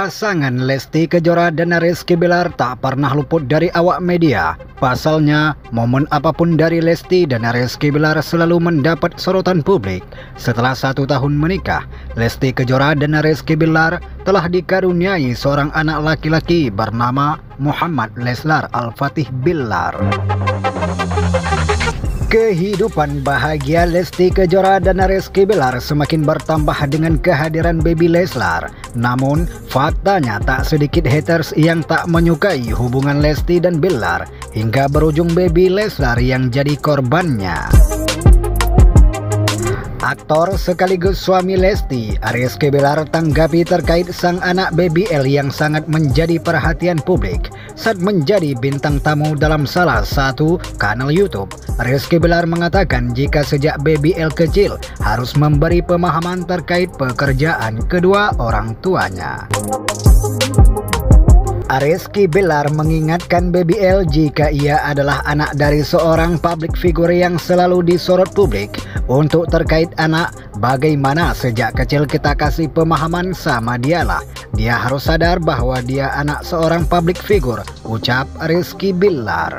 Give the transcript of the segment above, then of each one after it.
Pasangan Lesti Kejora dan Rizky Bilar tak pernah luput dari awak media. Pasalnya, momen apa pun dari Lesti dan Rizky Bilar selalu mendapat sorotan publik. Setelah satu tahun menikah, Lesti Kejora dan Rizky Bilar telah dikaruniai seorang anak laki-laki bernama Muhammad Leslar Al-Fatih Bilar. Kehidupan bahagia Lesti Kejora dan Rizky Bilar semakin bertambah dengan kehadiran baby Leslar. Namun, faktanya tak sedikit haters yang tak menyukai hubungan Lesti dan Bilar hingga berujung baby Leslar yang jadi korbannya. Aktor sekaligus suami Lesti, Aries Kebelar tanggapi terkait sang anak Baby L yang sangat menjadi perhatian publik saat menjadi bintang tamu dalam salah satu kanal YouTube. Aries Kebelar mengatakan jika sejak Baby L kecil harus memberi pemahaman terkait pekerjaan kedua orang tuanya. Areski Belar mengingatkan Baby L jika ia adalah anak dari seorang public figure yang selalu disorot publik untuk terkait anak bagaimana sejak kecil kita kasih pemahaman sama dialah dia harus sadar bahwa dia anak seorang public figure ucap Rizky Bilar.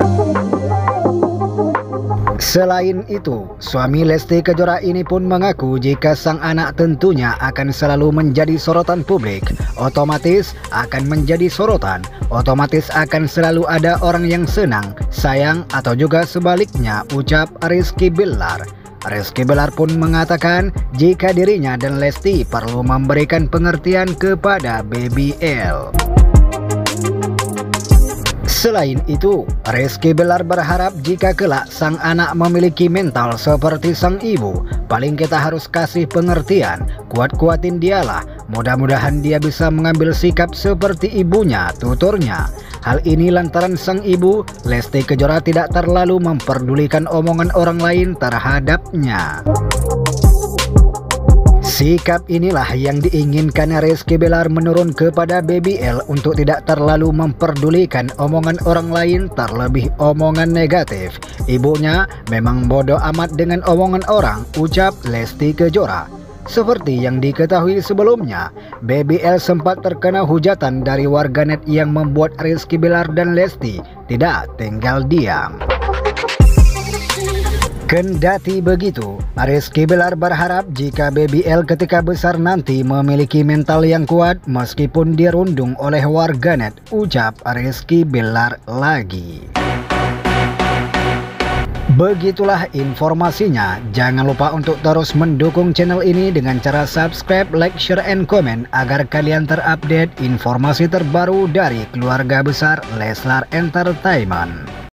Selain itu, suami Lesti Kejora ini pun mengaku jika sang anak tentunya akan selalu menjadi sorotan publik, otomatis akan menjadi sorotan, otomatis akan selalu ada orang yang senang, sayang atau juga sebaliknya, ucap Rizky Bilar. Rizky Bilar pun mengatakan jika dirinya dan Lesti perlu memberikan pengertian kepada Baby L. Selain itu, Rizky Belar berharap jika kelak sang anak memiliki mental seperti sang ibu, paling kita harus kasih pengertian, kuat-kuatin dialah, mudah-mudahan dia bisa mengambil sikap seperti ibunya, tuturnya. Hal ini lantaran sang ibu, Lesti Kejora tidak terlalu memperdulikan omongan orang lain terhadapnya. Sikap inilah yang diinginkan Rizky Belar menurun kepada BBL untuk tidak terlalu memperdulikan omongan orang lain terlebih omongan negatif. Ibunya memang bodoh amat dengan omongan orang, ucap Lesti Kejora. Seperti yang diketahui sebelumnya, BBL sempat terkena hujatan dari warganet yang membuat Rizky Belar dan Lesti tidak tinggal diam. Kendati begitu, Rizky Bilar berharap jika Baby L ketika besar nanti memiliki mental yang kuat meskipun dirundung oleh warganet, ucap Rizky Bilar lagi. Begitulah informasinya. Jangan lupa untuk terus mendukung channel ini dengan cara subscribe, like, share, and comment agar kalian terupdate informasi terbaru dari keluarga besar Leslar Entertainment.